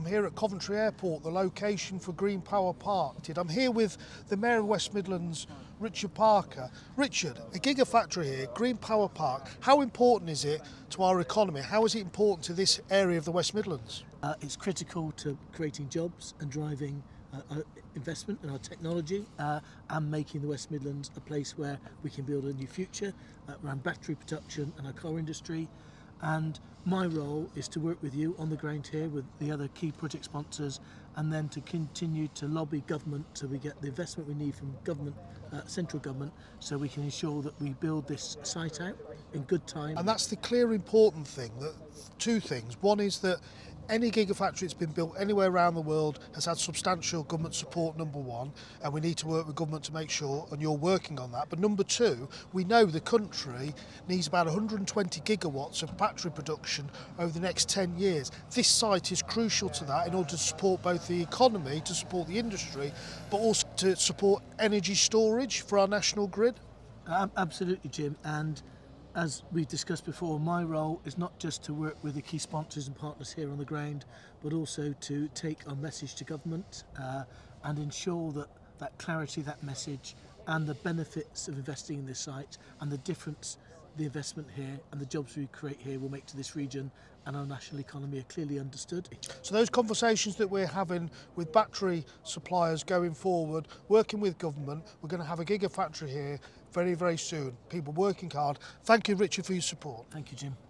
I'm here at Coventry Airport, the location for Green Power Park. I'm here with the Mayor of West Midlands, Richard Parker. Richard, a gigafactory here, Green Power Park, how important is it to our economy? How is it important to this area of the West Midlands? Uh, it's critical to creating jobs and driving uh, investment in our technology uh, and making the West Midlands a place where we can build a new future uh, around battery production and our car industry. And my role is to work with you on the ground here with the other key project sponsors and then to continue to lobby government so we get the investment we need from government, uh, central government, so we can ensure that we build this site out in good time. And that's the clear important thing, that two things. One is that any gigafactory that's been built anywhere around the world has had substantial government support, number one, and we need to work with government to make sure, and you're working on that. But number two, we know the country needs about 120 gigawatts of battery production over the next 10 years. This site is crucial to that in order to support both the economy, to support the industry, but also to support energy storage for our national grid. absolutely, Jim. And as we've discussed before, my role is not just to work with the key sponsors and partners here on the ground, but also to take our message to government uh, and ensure that that clarity, that message, and the benefits of investing in this site and the difference the investment here and the jobs we create here will make to this region and our national economy are clearly understood. So those conversations that we're having with battery suppliers going forward, working with government, we're going to have a gigafactory here very, very soon. People working hard. Thank you, Richard, for your support. Thank you, Jim.